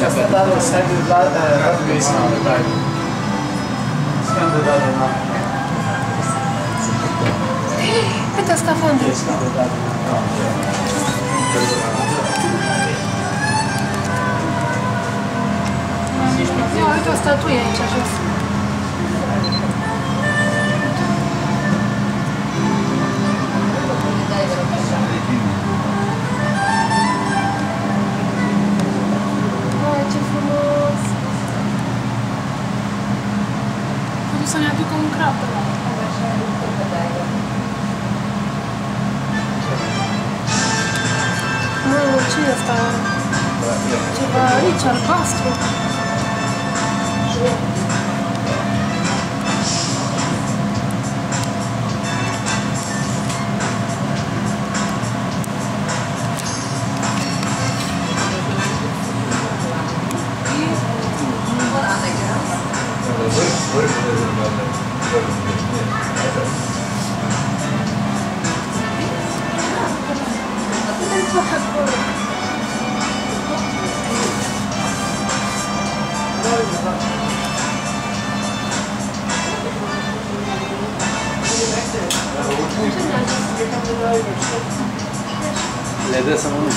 Kastetado sede raduje se na medalju. Skandidale na... Pyta skafandry. Jest skandidale na... No, ale to statuje i czas. Am dus să ne aducă un crap de la Mamă, ce e asta? Ceva aici, albastru. Leather someone is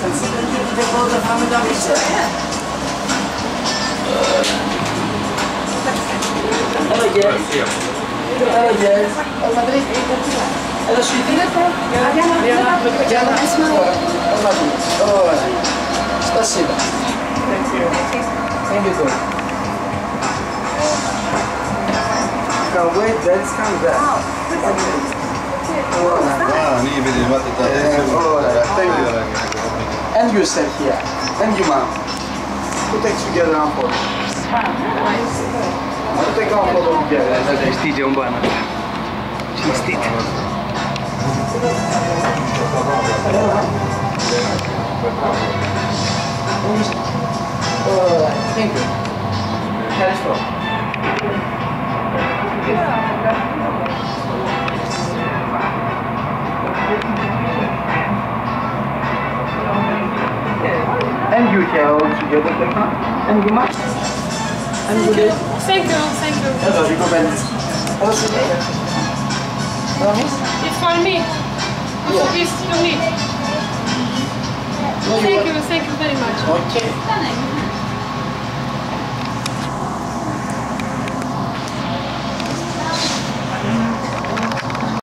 faci aici cu mână. Ai adus un drag. Vine cu el la noi. Hello Jess Hello Jess Это Швидина? Диана Диана Ой, Спасибо Thank you too Can't wait, that's come back. Da, And you stay here. And you mom. We'll take together on photo. We'll take one photo together. Știi un ban Cinstit. Uh, thank you. Harris And you here all together, take one. And you must. And you. Thank you, thank you. Hello, you go Sylvia. Hello, miss. It's for me. Yeah. This to me. Thank you, thank you very much. Okay.